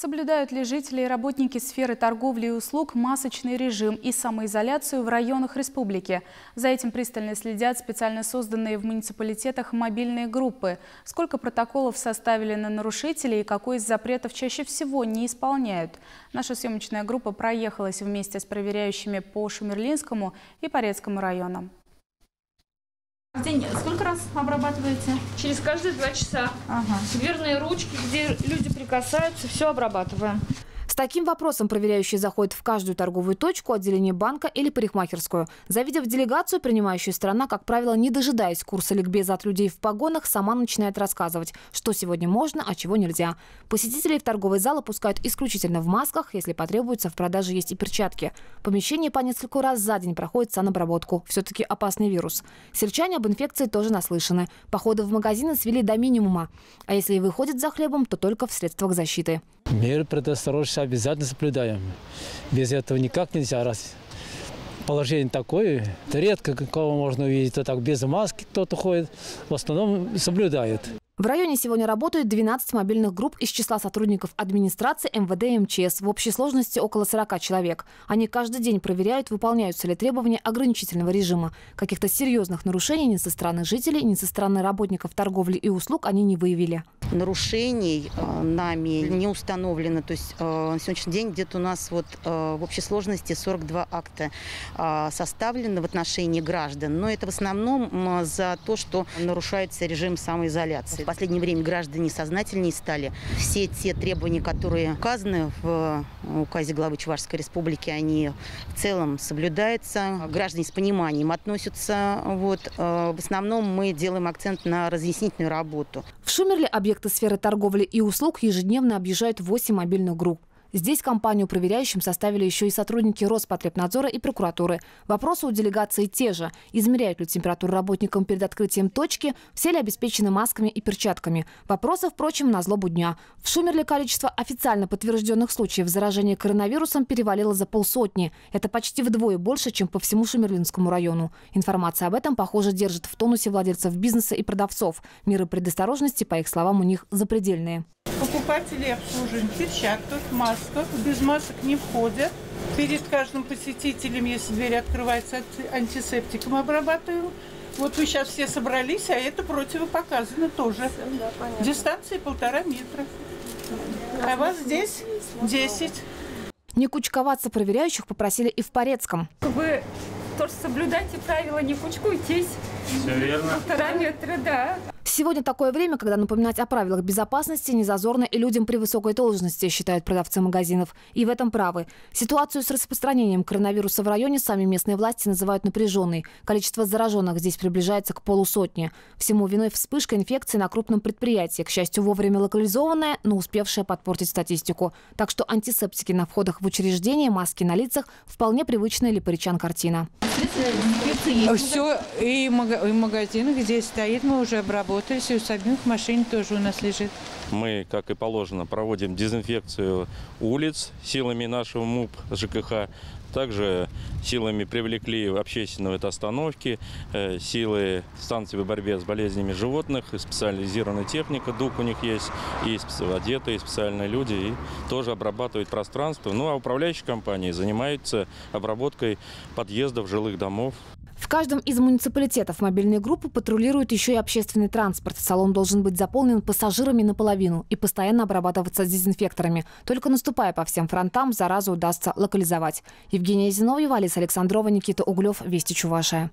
Соблюдают ли жители и работники сферы торговли и услуг масочный режим и самоизоляцию в районах республики? За этим пристально следят специально созданные в муниципалитетах мобильные группы. Сколько протоколов составили на нарушителей и какой из запретов чаще всего не исполняют? Наша съемочная группа проехалась вместе с проверяющими по Шумерлинскому и Порецкому районам. В день сколько раз обрабатываете? Через каждые два часа. Ага. Дверные ручки, где люди прикасаются, все обрабатываем. Таким вопросом проверяющие заходят в каждую торговую точку, отделение банка или парикмахерскую. Завидев делегацию, принимающая страна, как правило, не дожидаясь курса ликбеза от людей в погонах, сама начинает рассказывать, что сегодня можно, а чего нельзя. Посетителей в торговый зал опускают исключительно в масках, если потребуется, в продаже есть и перчатки. Помещение по несколько раз за день проходит санобработку. Все-таки опасный вирус. Сельчане об инфекции тоже наслышаны. Походы в магазины свели до минимума. А если и выходят за хлебом, то только в средствах защиты. Меры предосторожности обязательно соблюдаем. Без этого никак нельзя. Раз положение такое, это редко кого можно увидеть, то так без маски кто-то ходит. В основном соблюдают. В районе сегодня работают 12 мобильных групп из числа сотрудников администрации МВД и МЧС. В общей сложности около 40 человек. Они каждый день проверяют, выполняются ли требования ограничительного режима. Каких-то серьезных нарушений ни со стороны жителей, ни со стороны работников торговли и услуг они не выявили. Нарушений э, нами не установлено. То есть э, на сегодняшний день где-то у нас вот э, в общей сложности 42 акта составлено в отношении граждан. Но это в основном за то, что нарушается режим самоизоляции последнее время граждане сознательнее стали. Все те требования, которые указаны в указе главы Чувашской республики, они в целом соблюдаются. Граждане с пониманием относятся. Вот. Э, в основном мы делаем акцент на разъяснительную работу. В Шумерле объекты сферы торговли и услуг ежедневно объезжают 8 мобильных групп. Здесь компанию проверяющим составили еще и сотрудники Роспотребнадзора и прокуратуры. Вопросы у делегации те же. Измеряют ли температуру работникам перед открытием точки, все ли обеспечены масками и перчатками. Вопросы, впрочем, на злобу дня. В Шумерле количество официально подтвержденных случаев заражения коронавирусом перевалило за полсотни. Это почти вдвое больше, чем по всему Шумерлинскому району. Информация об этом, похоже, держит в тонусе владельцев бизнеса и продавцов. Меры предосторожности, по их словам, у них запредельные. Покупатели обслуживаем в перчатках, масках, без масок не входят. Перед каждым посетителем, если дверь открывается, антисептиком обрабатываем. Вот вы сейчас все собрались, а это противопоказано тоже. Да, Дистанция полтора метра. А вас здесь 10. Не кучковаться проверяющих попросили и в Порецком. Вы тоже соблюдайте правила, не кучкуйтесь. Все верно. Полтора метра, да. Сегодня такое время, когда напоминать о правилах безопасности не зазорно и людям при высокой должности, считают продавцы магазинов. И в этом правы. Ситуацию с распространением коронавируса в районе сами местные власти называют напряженной. Количество зараженных здесь приближается к полусотни. Всему виной вспышка инфекции на крупном предприятии, к счастью, вовремя локализованная, но успевшая подпортить статистику. Так что антисептики на входах в учреждение, маски на лицах – вполне привычная липаричан картина. Все, и в магазинах здесь стоит, мы уже обработались, и у самих в машине тоже у нас лежит. Мы, как и положено, проводим дезинфекцию улиц силами нашего МУП ЖКХ. Также силами привлекли общественные это остановки, э, силы станции по борьбе с болезнями животных, специализированная техника, ДУК у них есть, и одетые специальные люди, и тоже обрабатывают пространство. Ну а управляющие компании занимаются обработкой подъездов жилых домов. Каждом из муниципалитетов мобильные группы патрулируют еще и общественный транспорт. Салон должен быть заполнен пассажирами наполовину и постоянно обрабатываться дезинфекторами. Только наступая по всем фронтам, заразу удастся локализовать. Евгения Зиновьева, Алиса Александрова, Никита Углев, Вести Чувашия.